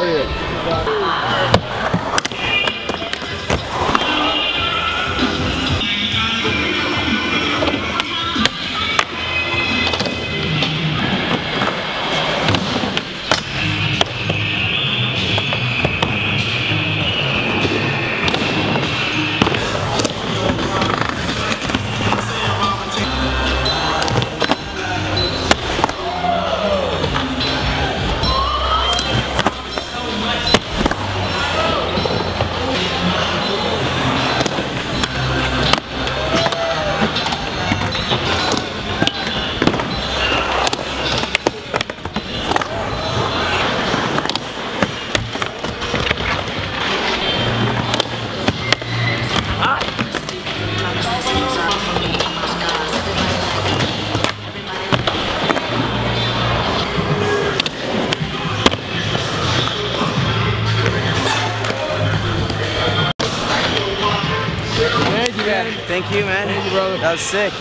Oh yeah. Thank you, man. Thank you, brother. That was sick.